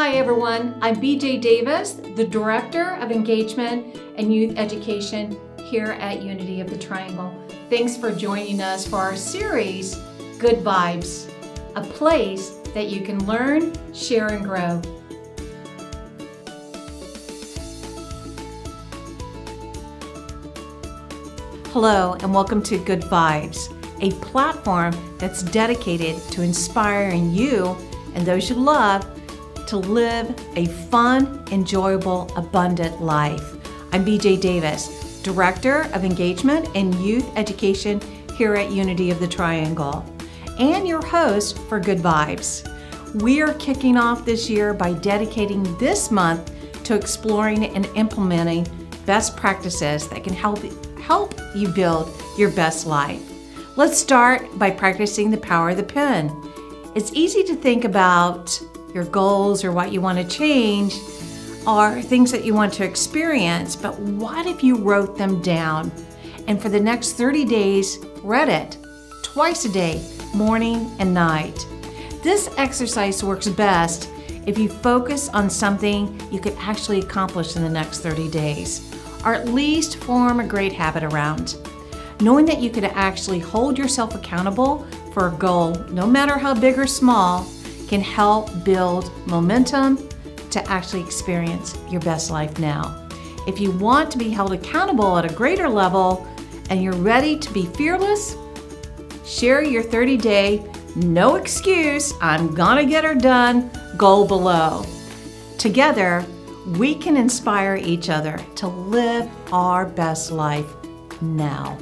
Hi everyone, I'm BJ Davis, the Director of Engagement and Youth Education here at Unity of the Triangle. Thanks for joining us for our series, Good Vibes, a place that you can learn, share, and grow. Hello, and welcome to Good Vibes, a platform that's dedicated to inspiring you and those you love to live a fun, enjoyable, abundant life. I'm BJ Davis, Director of Engagement and Youth Education here at Unity of the Triangle, and your host for Good Vibes. We are kicking off this year by dedicating this month to exploring and implementing best practices that can help help you build your best life. Let's start by practicing the power of the pen. It's easy to think about your goals or what you want to change are things that you want to experience, but what if you wrote them down and for the next 30 days read it twice a day, morning and night? This exercise works best if you focus on something you could actually accomplish in the next 30 days, or at least form a great habit around. Knowing that you could actually hold yourself accountable for a goal, no matter how big or small, can help build momentum to actually experience your best life now. If you want to be held accountable at a greater level and you're ready to be fearless, share your 30 day, no excuse, I'm gonna get her done goal below. Together, we can inspire each other to live our best life now.